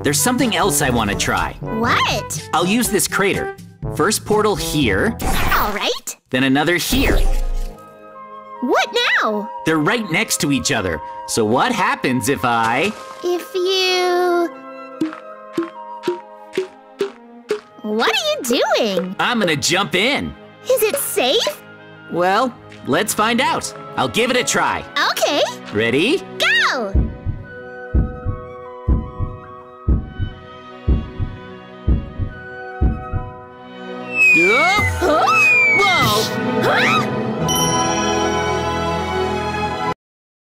There's something else I want to try. What? I'll use this crater. First portal here, All right. then another here. What now? They're right next to each other. So what happens if I... If you... What are you doing? I'm gonna jump in. Is it safe? Well, let's find out. I'll give it a try. Okay, Ready? go! 어?